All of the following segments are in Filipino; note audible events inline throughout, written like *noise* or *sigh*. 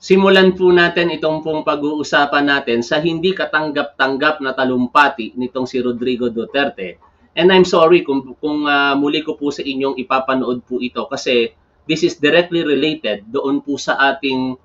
simulan po natin itong pong pag-uusapan natin sa hindi katanggap-tanggap na talumpati nitong si Rodrigo Duterte. And I'm sorry kung, kung uh, muli ko po sa inyong ipapanood po ito kasi this is directly related doon po sa ating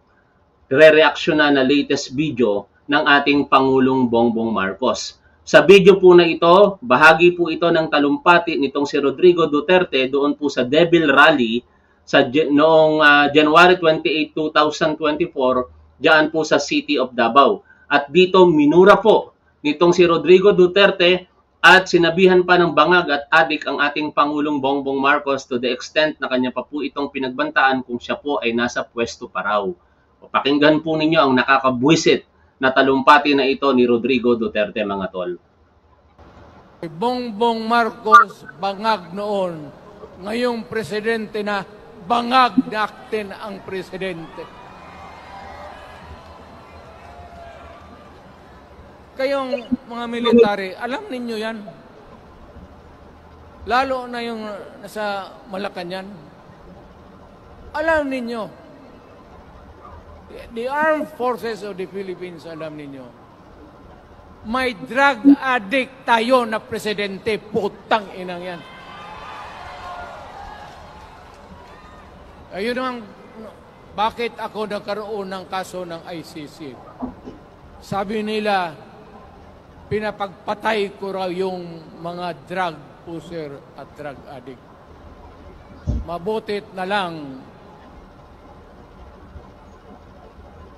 re-reaction na, na latest video ng ating Pangulong Bongbong Marcos. Sa video po na ito, bahagi po ito ng talumpati nitong si Rodrigo Duterte doon po sa Devil Rally sa noong uh, January 28, 2024 diyan po sa City of Davao. At dito minura po nitong si Rodrigo Duterte at sinabihan pa ng bangag at adik ang ating Pangulong Bongbong Marcos to the extent na kanya pa po itong pinagbantaan kung siya po ay nasa pwesto pa raw. O pakinggan po ninyo ang nakakabwisit na talumpati na ito ni Rodrigo Duterte mga tol. Bongbong Marcos bangag noon, ngayong presidente na bangag natin ang presidente. Kayong mga military, alam ninyo yan. Lalo na yung nasa Malacanang. Alam ninyo. The Armed Forces of the Philippines, alam ninyo. May drug addict tayo na presidente. Putang inang yan. Ayun ang bakit ako nagkaroon ng kaso ng ICC. Sabi nila, pinapagpatay ko raw yung mga drug user at drug addict. Mabutit na lang,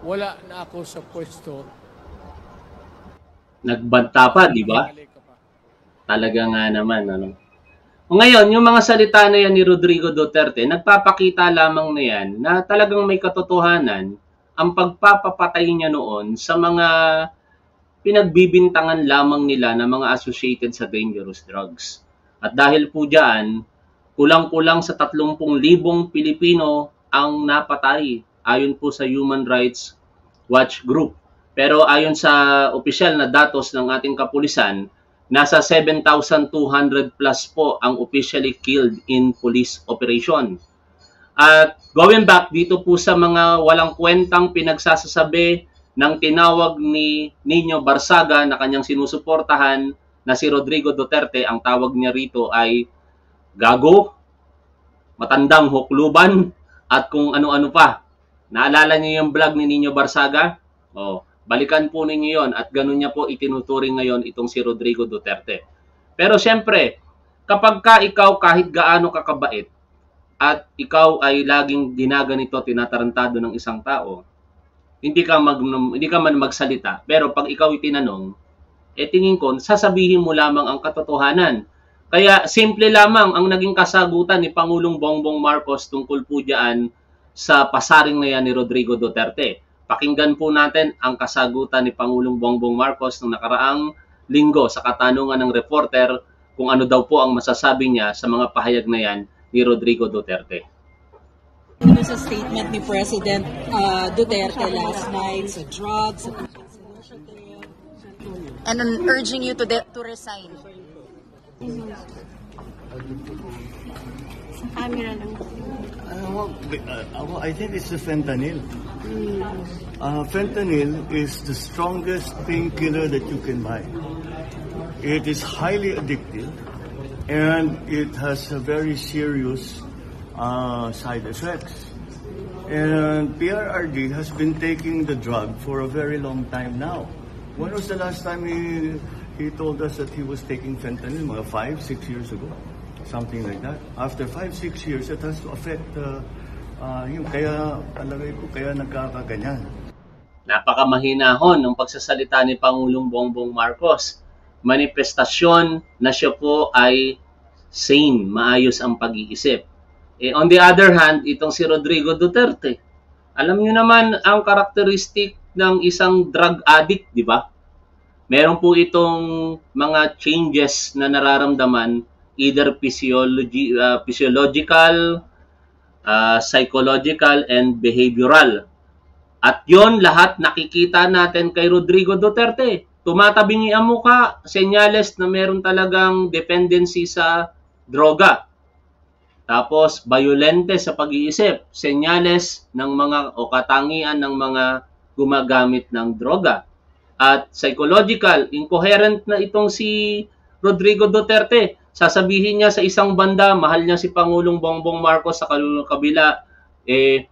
wala na ako sa pwesto. Nagbanta pa, di ba? Talaga nga naman, ano? Ngayon, yung mga salita na yan ni Rodrigo Duterte, nagpapakita lamang na yan na talagang may katotohanan ang pagpapapatay niya noon sa mga pinagbibintangan lamang nila na mga associated sa dangerous drugs. At dahil po dyan, kulang-kulang sa 30,000 Pilipino ang napatay ayon po sa Human Rights Watch Group. Pero ayon sa opisyal na datos ng ating kapulisan, Nasa 7,200 plus po ang officially killed in police operation. At going back dito po sa mga walang kwentang pinagsasasabi ng tinawag ni Nino Barsaga na kanyang sinusuportahan na si Rodrigo Duterte, ang tawag niya rito ay gago, matandang hukluban, at kung ano-ano pa. Naalala niyo yung vlog ni Nino Barsaga? Oh, Balikan po ninyo yon at ganun niya po itinuturing ngayon itong si Rodrigo Duterte. Pero siyempre, kapag ka ikaw kahit gaano kakabait at ikaw ay laging dinaganito, tinatarantado ng isang tao, hindi ka, mag, hindi ka man magsalita. Pero pag ikaw itinanong, eh tingin ko, sasabihin mo lamang ang katotohanan. Kaya simple lamang ang naging kasagutan ni Pangulong Bongbong Marcos tungkol po diyan sa pasaring na yan ni Rodrigo Duterte. Pakinggan po natin ang kasagutan ni Pangulong Bongbong Marcos ng nakaraang linggo sa katanungan ng reporter kung ano daw po ang masasabi niya sa mga pahayag na yan ni Rodrigo Duterte. Ano sa statement ni President uh, Duterte last night sa drugs, and urging you to de- to resign. Sa camera lang. I think it's the fentanyl. Uh, fentanyl is the strongest painkiller that you can buy. It is highly addictive and it has a very serious uh, side effects. And PRRD has been taking the drug for a very long time now. When was the last time he, he told us that he was taking fentanyl? Mga five, six years ago? Something like that. After five, six years, it has to affect uh, uh, yun, kaya alagay ko, kaya nagkakaganyan. Napakamahinahon ng pagsasalita ni Pangulong Bongbong Marcos. Manifestasyon na siya po ay sane, maayos ang pag-iisip. Eh, on the other hand, itong si Rodrigo Duterte, alam niyo naman ang karakteristik ng isang drug addict, di ba? Meron po itong mga changes na nararamdaman either physiology, uh, physiological, uh, psychological, and behavioral. At yon lahat nakikita natin kay Rodrigo Duterte. Tumatabingi ang mukha, senyales na meron talagang dependency sa droga. Tapos, violente sa pag-iisip, senyales ng mga o katangian ng mga gumagamit ng droga. At psychological, incoherent na itong si Rodrigo Duterte. Sasabihin niya sa isang banda, mahal niya si Pangulong Bongbong Marcos sa kabila, eh,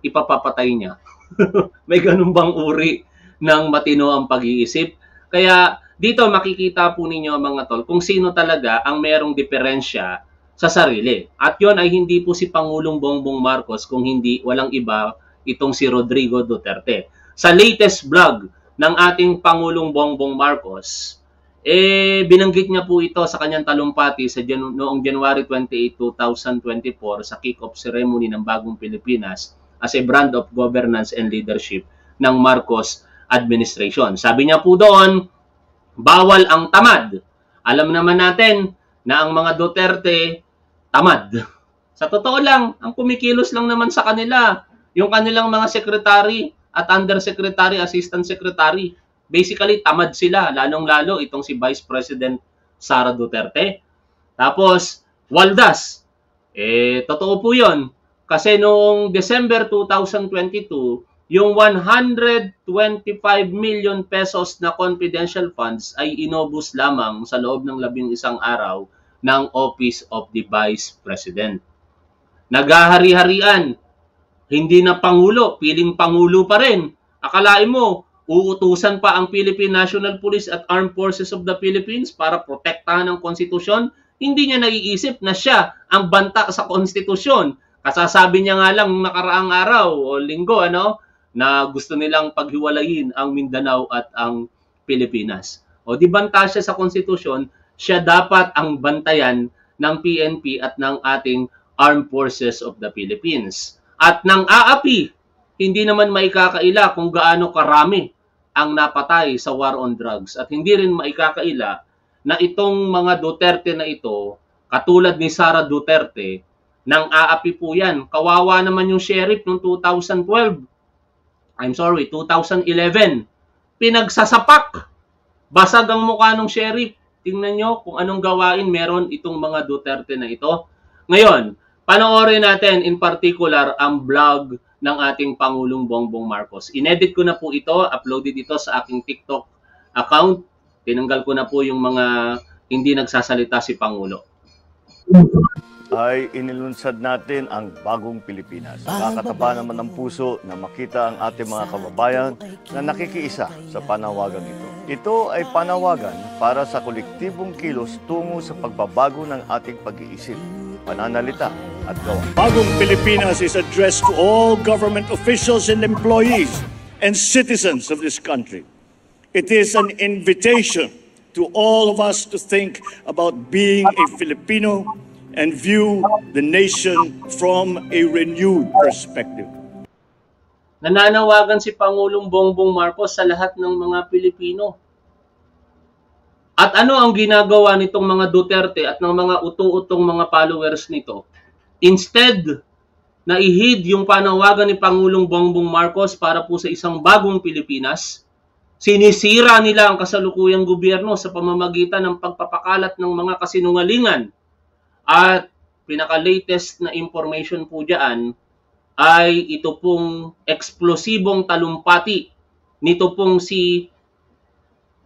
ipapapatay niya. *laughs* May ganun bang uri ng matino ang pag-iisip? Kaya dito makikita po ninyo mga tol kung sino talaga ang merong diferensya sa sarili. At yon ay hindi po si Pangulong Bongbong Marcos kung hindi walang iba itong si Rodrigo Duterte. Sa latest vlog ng ating Pangulong Bongbong Marcos, eh binanggit niya po ito sa kanyang talumpati sa Jan- noong January 28, 2024 sa kick-off ceremony ng Bagong Pilipinas as a brand of governance and leadership ng Marcos administration. Sabi niya po doon, bawal ang tamad. Alam naman natin na ang mga Duterte tamad. *laughs* Sa totoo lang, ang kumikilos lang naman sa kanila, yung kanilang mga secretary at undersecretary, assistant secretary. Basically, tamad sila, lalong-lalo itong si Vice President Sara Duterte. Tapos, Waldas. Eh, totoo po yun. Kasi noong December 2022, yung 125 million pesos na confidential funds ay inobus lamang sa loob ng labing isang araw ng Office of the Vice President. Nagahari-harian, hindi na Pangulo, piling Pangulo pa rin. Akalain mo, uutusan pa ang Philippine National Police at Armed Forces of the Philippines para protektahan ang konstitusyon, hindi niya naiisip na siya ang banta sa konstitusyon. Kasasabi niya nga lang nakaraang araw o linggo ano, na gusto nilang paghiwalayin ang Mindanao at ang Pilipinas. O di banta siya sa konstitusyon, siya dapat ang bantayan ng PNP at ng ating Armed Forces of the Philippines. At ng AAP, hindi naman maikakaila kung gaano karami ang napatay sa war on drugs at hindi rin maikakaila na itong mga Duterte na ito, katulad ni Sara Duterte, ng AAP po yan. Kawawa naman yung sheriff noong 2012. I'm sorry, 2011. Pinagsasapak. Basag ang mukha ng sheriff. Tingnan nyo kung anong gawain meron itong mga Duterte na ito. Ngayon, panoorin natin in particular ang vlog ng ating Pangulong Bongbong Marcos. Inedit ko na po ito, uploaded ito sa aking TikTok account. Tinanggal ko na po yung mga hindi nagsasalita si Pangulo. ay inilunsad natin ang bagong Pilipinas. Nakakataba naman ng puso na makita ang ating mga kababayan na nakikiisa sa panawagan ito. Ito ay panawagan para sa kolektibong kilos tungo sa pagbabago ng ating pag-iisip, pananalita at gawa. Bagong Pilipinas is addressed to all government officials and employees and citizens of this country. It is an invitation to all of us to think about being a Filipino and view the nation from a renewed perspective. Nananawagan si Pangulong Bongbong Marcos sa lahat ng mga Pilipino. At ano ang ginagawa nitong mga Duterte at ng mga utu-utong mga followers nito? Instead na ihid yung panawagan ni Pangulong Bongbong Marcos para po sa isang bagong Pilipinas, sinisira nila ang kasalukuyang gobyerno sa pamamagitan ng pagpapakalat ng mga kasinungalingan at pinaka-latest na information po dyan ay ito pong eksplosibong talumpati nito pong si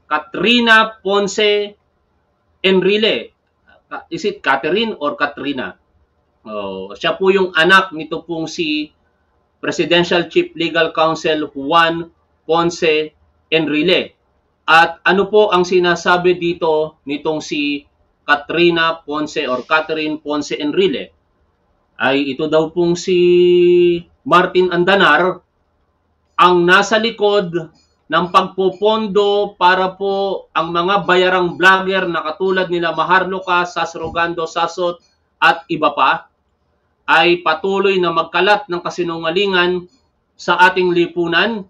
Katrina Ponce Enrile. Is it Catherine or Katrina? Oh, siya po yung anak nito pong si Presidential Chief Legal Counsel Juan Ponce Enrile. At ano po ang sinasabi dito nitong si Katrina Ponce or Catherine Ponce Enrile ay ito daw pong si Martin Andanar ang nasa likod ng pagpopondo para po ang mga bayarang vlogger na katulad nila Maharloka, Sasrogando, Sasot at iba pa ay patuloy na magkalat ng kasinungalingan sa ating lipunan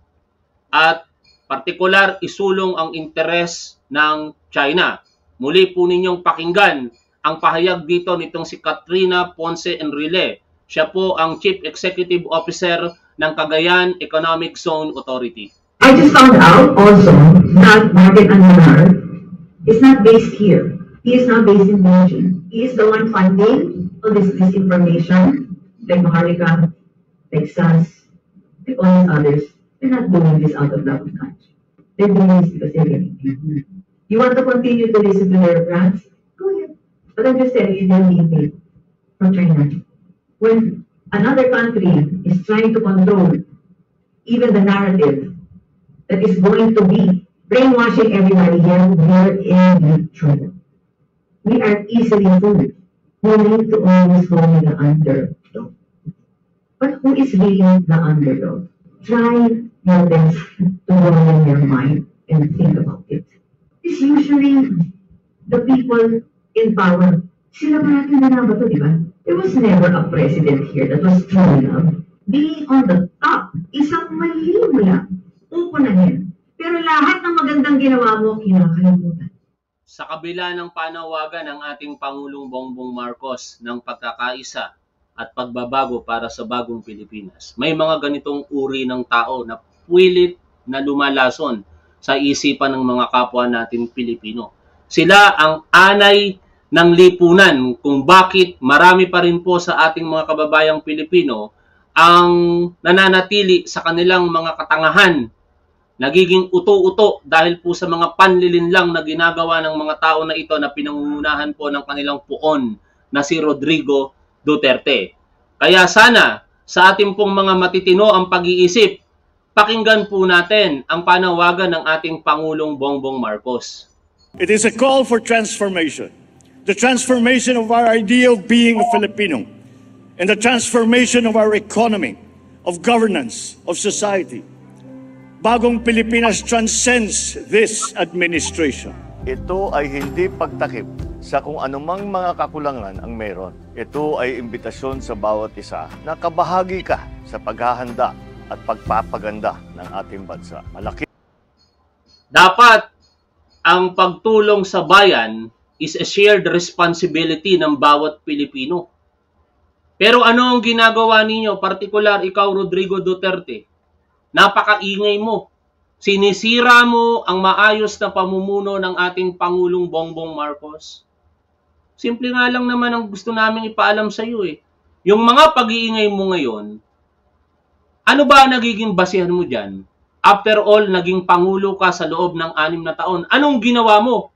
at partikular isulong ang interes ng China. Muli po ninyong pakinggan ang pahayag dito nitong si Katrina Ponce Enrile. Siya po ang Chief Executive Officer ng Cagayan Economic Zone Authority. I just found out also that Martin Andanar is not based here. He is not based in Beijing. He is the one funding all this disinformation, like Maharlika, like SAS, like all these others, they're not doing this out of love of country. They're doing this because they're getting paid. Mm-hmm. You want to continue to listen to their brands? Go ahead. But I'm just telling you, they're being paid from China. When another country is trying to control even the narrative that is going to be brainwashing everybody here, we're in trouble. We are easily fooled. Need to always go with the underdog. But who is really the underdog? Try your best to broaden your mind and think about it. It's usually the people in power. Sila natin na ba to, di ba? There was never a president here that was true enough. Being on the top, isang mali mo lang, upunahin. Pero lahat ng magandang ginawa mo, kinakalimutan. Sa kabila ng panawagan ng ating Pangulong Bongbong Marcos ng pagkakaisa at pagbabago para sa bagong Pilipinas. May mga ganitong uri ng tao na puwilit na lumalason sa isipan ng mga kapwa natin Pilipino. Sila ang anay ng lipunan kung bakit marami pa rin po sa ating mga kababayang Pilipino ang nananatili sa kanilang mga katangahan nagiging uto-uto dahil po sa mga panlilinlang na ginagawa ng mga tao na ito na pinangungunahan po ng kanilang puon na si Rodrigo Duterte. Kaya sana sa ating pong mga matitino ang pag-iisip, pakinggan po natin ang panawagan ng ating Pangulong Bongbong Marcos. It is a call for transformation. The transformation of our idea of being a Filipino and the transformation of our economy, of governance, of society. Bagong Pilipinas transcends this administration. Ito ay hindi pagtakip sa kung anumang mga kakulangan ang meron. Ito ay imbitasyon sa bawat isa na kabahagi ka sa paghahanda at pagpapaganda ng ating bansa. Malaki Dapat ang pagtulong sa bayan is a shared responsibility ng bawat Pilipino. Pero ano ang ginagawa ninyo, partikular ikaw Rodrigo Duterte? Napakaingay mo. Sinisira mo ang maayos na pamumuno ng ating Pangulong Bongbong Marcos. Simple nga lang naman ang gusto namin ipaalam sa iyo eh. Yung mga pag-iingay mo ngayon, ano ba nagiging basihan mo dyan? After all, naging Pangulo ka sa loob ng anim na taon. Anong ginawa mo?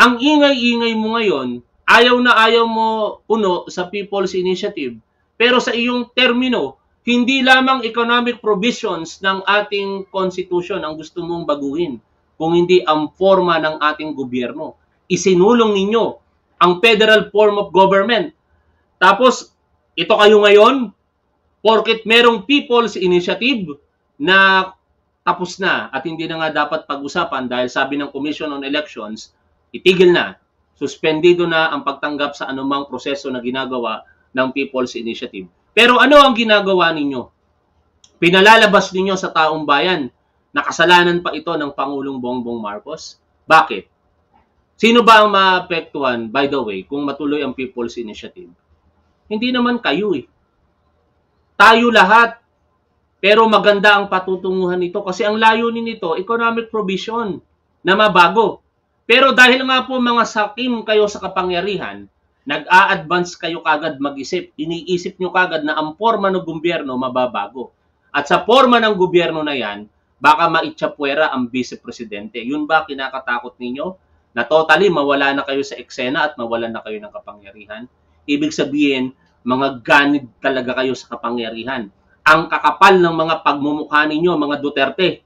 Ang ingay-ingay mo ngayon, ayaw na ayaw mo puno sa People's Initiative. Pero sa iyong termino, hindi lamang economic provisions ng ating constitution ang gusto mong baguhin, kung hindi ang forma ng ating gobyerno. Isinulong ninyo ang federal form of government. Tapos, ito kayo ngayon, porket merong people's initiative na tapos na at hindi na nga dapat pag-usapan dahil sabi ng Commission on Elections, itigil na, suspendido na ang pagtanggap sa anumang proseso na ginagawa ng People's Initiative. Pero ano ang ginagawa ninyo? Pinalalabas ninyo sa taong bayan na kasalanan pa ito ng Pangulong Bongbong Marcos? Bakit? Sino ba ang maapektuhan, by the way, kung matuloy ang People's Initiative? Hindi naman kayo eh. Tayo lahat. Pero maganda ang patutunguhan nito kasi ang layunin nito, economic provision na mabago. Pero dahil nga po mga sakim kayo sa kapangyarihan, nag-a-advance kayo kagad mag-isip. Iniisip nyo kagad na ang forma ng gobyerno mababago. At sa forma ng gobyerno na yan, baka maitsapwera ang vice-presidente. Yun ba kinakatakot ninyo? Na totally mawala na kayo sa eksena at mawala na kayo ng kapangyarihan? Ibig sabihin, mga ganid talaga kayo sa kapangyarihan. Ang kakapal ng mga pagmumukha ninyo, mga Duterte.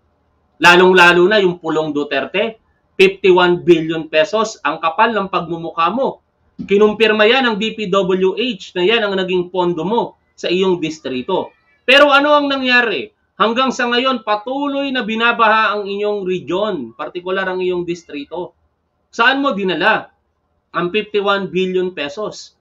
Lalong-lalo na yung pulong Duterte, 51 billion pesos ang kapal ng pagmumukha mo Kinumpirma yan ng DPWH na yan ang naging pondo mo sa iyong distrito. Pero ano ang nangyari? Hanggang sa ngayon, patuloy na binabaha ang inyong region, partikular ang iyong distrito. Saan mo dinala ang 51 billion pesos?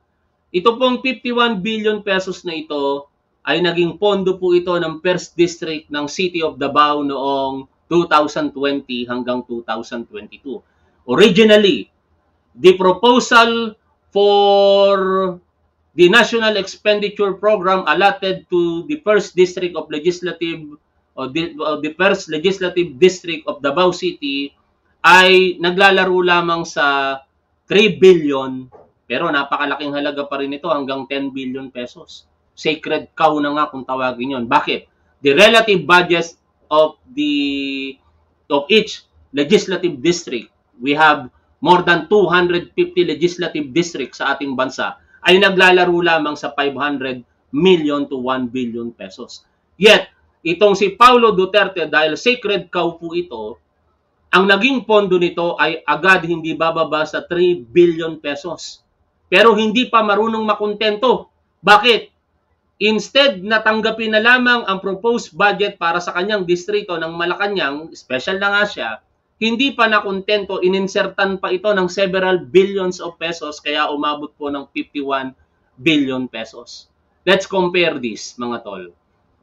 Ito pong 51 billion pesos na ito ay naging pondo po ito ng First District ng City of Davao noong 2020 hanggang 2022. Originally, the proposal for the National Expenditure Program allotted to the First District of Legislative or the, or the First Legislative District of Davao City ay naglalaro lamang sa 3 billion Pero napakalaking halaga pa rin ito hanggang 10 billion pesos. Sacred cow na nga kung tawagin yon. Bakit? The relative budgets of the of each legislative district, we have more than 250 legislative districts sa ating bansa ay naglalaro lamang sa 500 million to 1 billion pesos. Yet, itong si Paulo Duterte dahil sacred cow po ito, ang naging pondo nito ay agad hindi bababa sa 3 billion pesos. Pero hindi pa marunong makontento. Bakit? Instead na tanggapin na lamang ang proposed budget para sa kanyang distrito ng Malacanang, special na nga siya, hindi pa nakontento, ininsertan pa ito ng several billions of pesos kaya umabot po ng 51 billion pesos. Let's compare this, mga tol.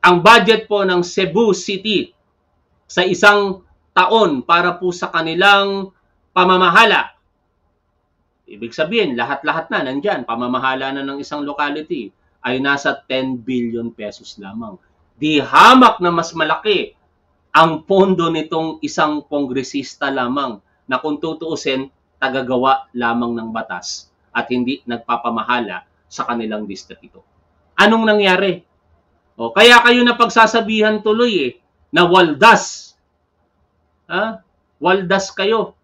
Ang budget po ng Cebu City sa isang taon para po sa kanilang pamamahala. Ibig sabihin, lahat-lahat na nandyan, pamamahala na ng isang locality ay nasa 10 billion pesos lamang. Di hamak na mas malaki ang pondo nitong isang kongresista lamang na kung tutuusin, tagagawa lamang ng batas at hindi nagpapamahala sa kanilang distrito. Anong nangyari? O, kaya kayo na pagsasabihan tuloy eh, na waldas. Ha? Waldas kayo.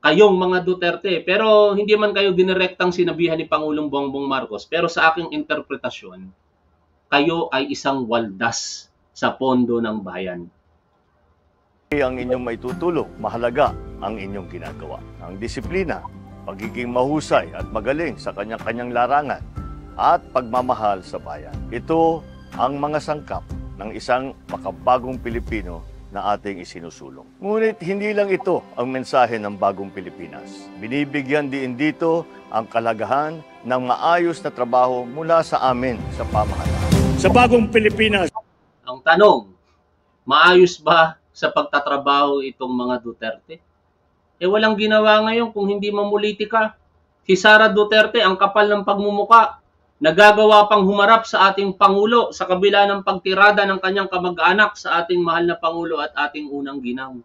Kayong mga Duterte. Pero hindi man kayo dinirektang sinabihan ni Pangulong Bongbong Marcos. Pero sa aking interpretasyon, kayo ay isang waldas sa pondo ng bayan. Ang inyong maitutulong, mahalaga ang inyong ginagawa. Ang disiplina, pagiging mahusay at magaling sa kanyang-kanyang larangan, at pagmamahal sa bayan. Ito ang mga sangkap ng isang makabagong Pilipino na ating isinusulong. Ngunit hindi lang ito ang mensahe ng bagong Pilipinas. Binibigyan din dito ang kalagahan ng maayos na trabaho mula sa amin sa pamahalaan. Sa bagong Pilipinas, Ang tanong, maayos ba sa pagtatrabaho itong mga Duterte? Eh walang ginawa ngayon kung hindi mamulitika. Si Sara Duterte, ang kapal ng pagmumuka, nagagawa pang humarap sa ating Pangulo sa kabila ng pagtirada ng kanyang kamag-anak sa ating mahal na Pangulo at ating unang ginang.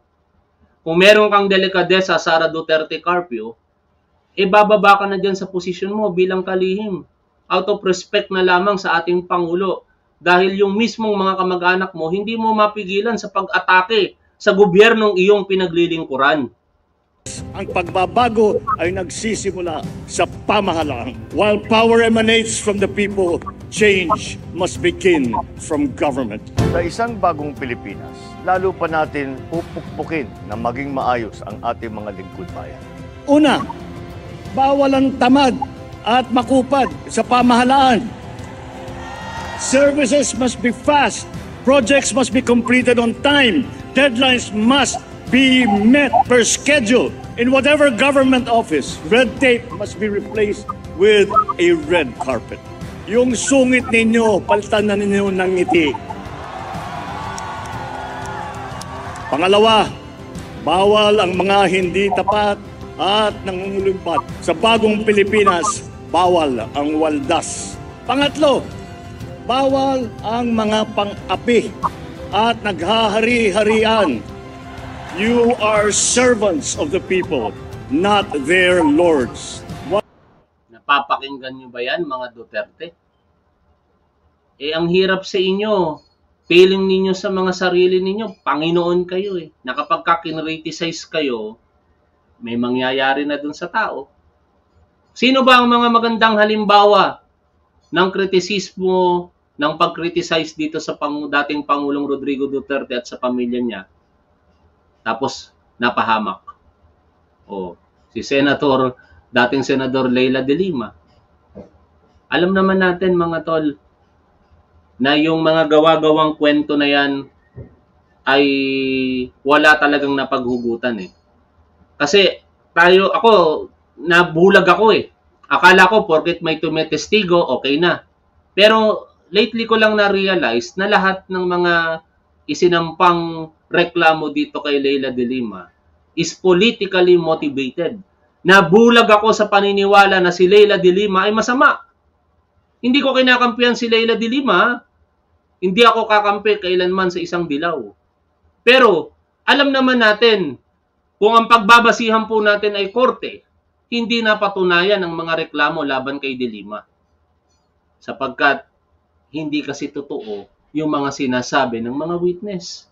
Kung meron kang delikadesa, Sara Duterte Carpio, eh bababa ka na dyan sa posisyon mo bilang kalihim. Out of respect na lamang sa ating Pangulo. Dahil yung mismong mga kamag-anak mo, hindi mo mapigilan sa pag-atake sa gobyernong iyong pinaglilingkuran. ang pagbabago ay nagsisimula sa pamahalaan. While power emanates from the people, change must begin from government. Sa isang bagong Pilipinas, lalo pa natin pupukpukin na maging maayos ang ating mga lingkod bayan. Una, bawal ang tamad at makupad sa pamahalaan. Services must be fast. Projects must be completed on time. Deadlines must be met per schedule. In whatever government office, red tape must be replaced with a red carpet. Yung sungit ninyo, palitan na ninyo ng ngiti. Pangalawa, bawal ang mga hindi tapat at nangungulumpat. Sa bagong Pilipinas, bawal ang waldas. Pangatlo, bawal ang mga pang-api at naghahari-harian. You are servants of the people, not their lords. Napapakinggan nyo ba yan, mga Duterte? Eh, ang hirap sa inyo. Feeling ninyo sa mga sarili ninyo, Panginoon kayo eh. Na kapag kayo, may mangyayari na dun sa tao. Sino ba ang mga magandang halimbawa ng kritisismo, ng pag-criticize dito sa pang, dating Pangulong Rodrigo Duterte at sa pamilya niya? Tapos, napahamak. O, si Senator, dating Senador Leila de Lima. Alam naman natin mga tol, na yung mga gawa-gawang kwento na yan ay wala talagang napaghugutan eh. Kasi tayo, ako, nabulag ako eh. Akala ko porket may tumetestigo, okay na. Pero lately ko lang na-realize na lahat ng mga isinampang reklamo dito kay Leila de Lima is politically motivated. Nabulag ako sa paniniwala na si Leila de Lima ay masama. Hindi ko kinakampihan si Leila de Lima. Hindi ako kakampi kailanman sa isang dilaw. Pero alam naman natin kung ang pagbabasihan po natin ay korte, hindi napatunayan ang mga reklamo laban kay De Lima. Sapagkat hindi kasi totoo yung mga sinasabi ng mga witness.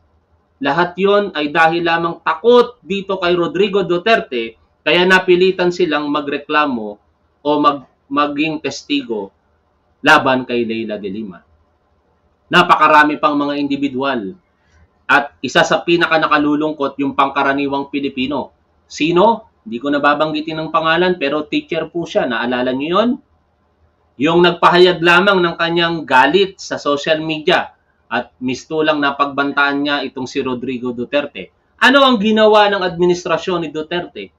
Lahat yon ay dahil lamang takot dito kay Rodrigo Duterte kaya napilitan silang magreklamo o mag, maging testigo laban kay Leila de Lima. Napakarami pang mga individual at isa sa pinaka nakalulungkot yung pangkaraniwang Pilipino. Sino? Hindi ko nababanggitin ng pangalan pero teacher po siya. Naalala niyo yon? Yung nagpahayag lamang ng kanyang galit sa social media at mistulang napagbantaan niya itong si Rodrigo Duterte. Ano ang ginawa ng administrasyon ni Duterte?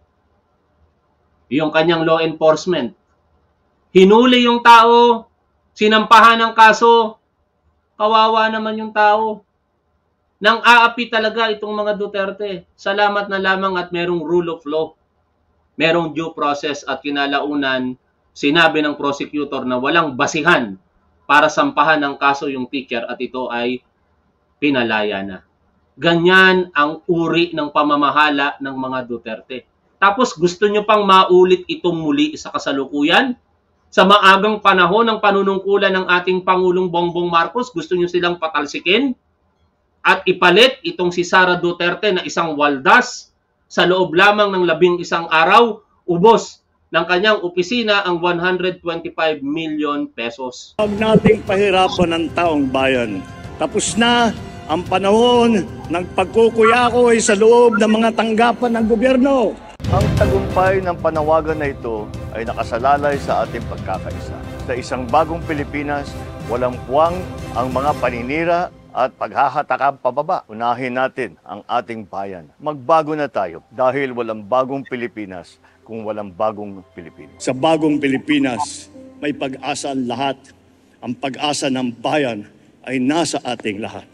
Yung kanyang law enforcement. Hinuli yung tao, sinampahan ng kaso, kawawa naman yung tao. Nang aapi talaga itong mga Duterte. Salamat na lamang at merong rule of law. Merong due process at kinalaunan, sinabi ng prosecutor na walang basihan para sampahan ng kaso yung teacher at ito ay pinalaya na. Ganyan ang uri ng pamamahala ng mga Duterte. Tapos gusto nyo pang maulit itong muli sa kasalukuyan? Sa maagang panahon ng panunungkulan ng ating Pangulong Bongbong Marcos, gusto nyo silang patalsikin? At ipalit itong si Sara Duterte na isang waldas sa loob lamang ng labing isang araw, ubos ng kanyang opisina ang 125 million pesos. Huwag nating pahirapan ng taong bayan. Tapos na ang panahon ng pagkukuyakoy sa loob ng mga tanggapan ng gobyerno. Ang tagumpay ng panawagan na ito ay nakasalalay sa ating pagkakaisa. Sa isang bagong Pilipinas, walang puwang ang mga paninira at paghahatakang pababa. Unahin natin ang ating bayan. Magbago na tayo dahil walang bagong Pilipinas kung walang bagong Pilipinas. Sa bagong Pilipinas, may pag-asa ang lahat. Ang pag-asa ng bayan ay nasa ating lahat.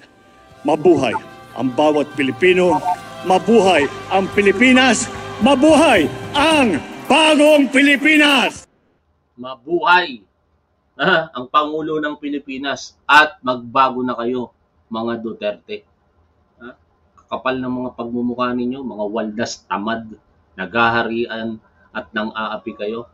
Mabuhay ang bawat Pilipino. Mabuhay ang Pilipinas. Mabuhay ang bagong Pilipinas! Mabuhay *laughs* ah, ang Pangulo ng Pilipinas at magbago na kayo mga Duterte. Ah, kakapal ng mga pagmumukha ninyo, mga waldas tamad, nagaharian at nang aapi kayo.